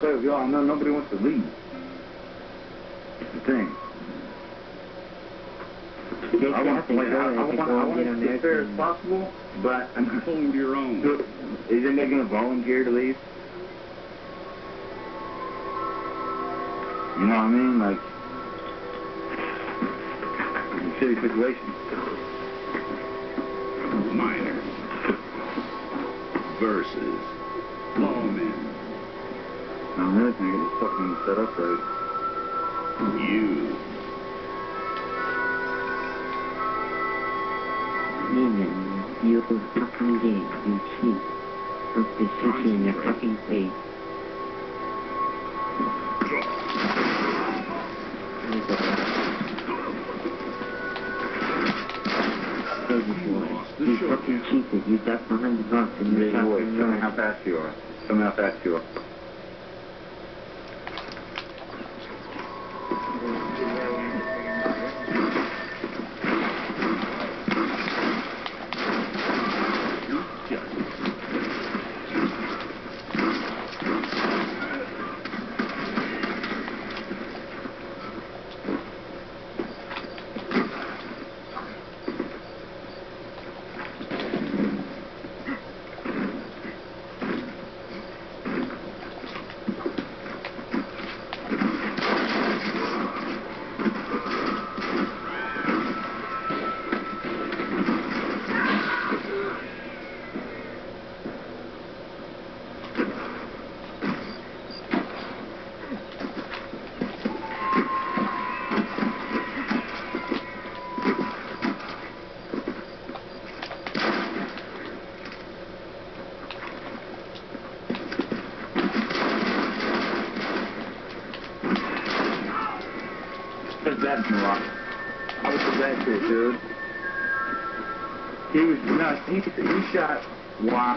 Because y'all know nobody wants to leave. That's the thing. Get I want, there, like, I, I, want, go I want get to on stay there. fair as possible, but I'm Hold your own. Isn't they going to volunteer to leave? You know what I mean? Like, it's a shitty situation. Miners versus. Really trying to get this fucking set up right. You. Demon, you fucking gay, you cheat. Put the sushi in your fucking face. You fucking cheated. You got 100 bucks and you shot the tell me how fast you are. Tell me how fast you are. That from rock? How was that shit, dude? He was nuts. He, he shot. Wow.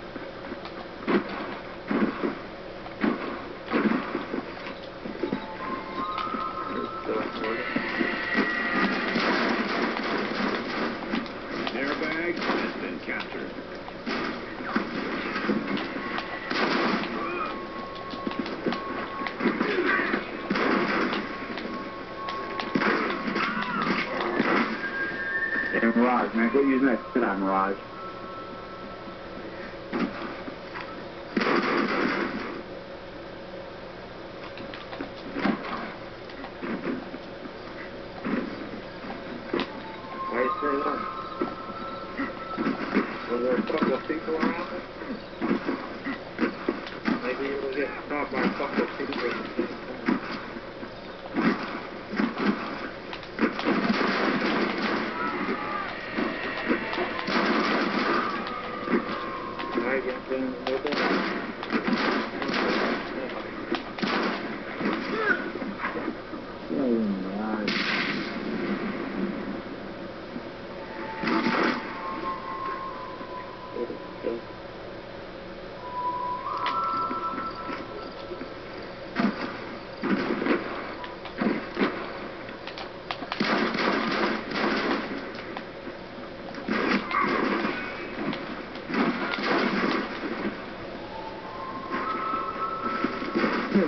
a couple of people around it? Maybe you will get stopped by a couple of people at the same time. I get things with it. Oh, my God. You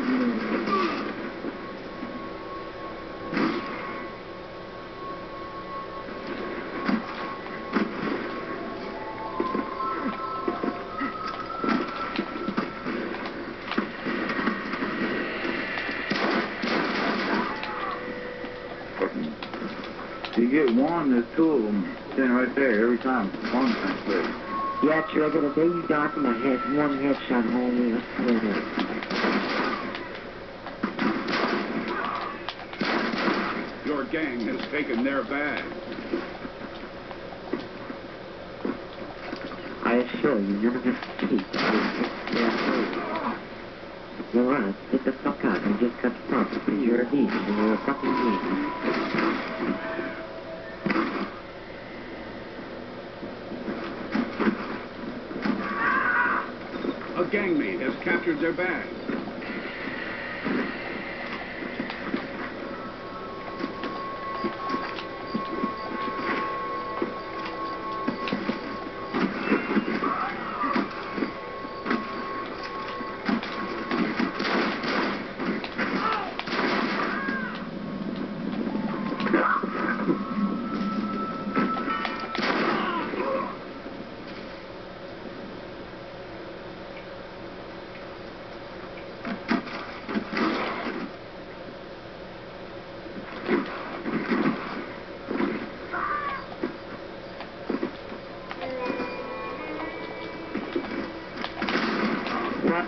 get one, there's two of them. Standing right there every time. One please. Yeah, Trigger, the day you got my head, one headshot, homie, I swear to Your gang has taken their bag. I assure you, none of cheat. Yeah, You're right, get the fuck out and just cut front because you're a beast and you're a fucking beast. A gangmate has captured their bag.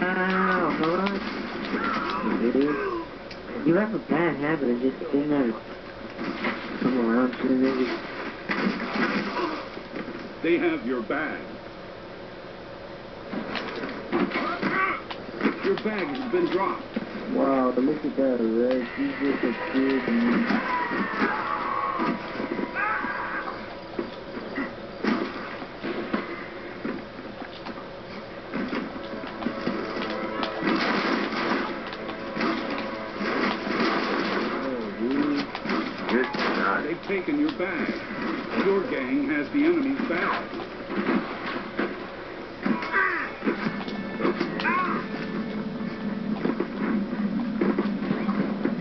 Wow, huh? Dude, you have a bad habit of just sitting there come around to the niggas. They have your bag. Your bag has been dropped. Wow, look at that, Red. You just a kid, taken your gang has the enemy's bag.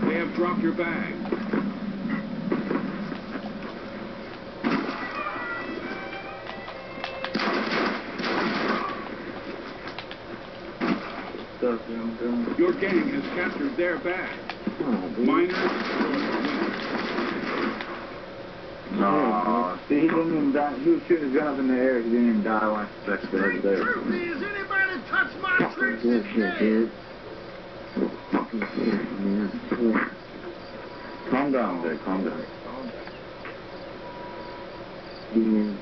They have dropped your bag. Your gang has captured their bag. Oh. Miners, you're the winner. No, see, he didn't even die. He was shooting his gun up in the air. He didn't even die when I suspected it right there. Fucking bullshit, dude. So fucking serious, man. Calm down, Dick. Calm down. Being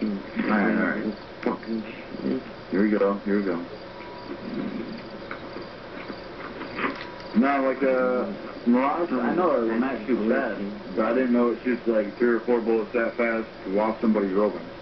in Alright, alright. fucking shit. Here we go. Here we go. No, like uh, Mirage. I know a Mac shoots fast, but I didn't know it shoots like three or four bullets that fast while somebody's roping.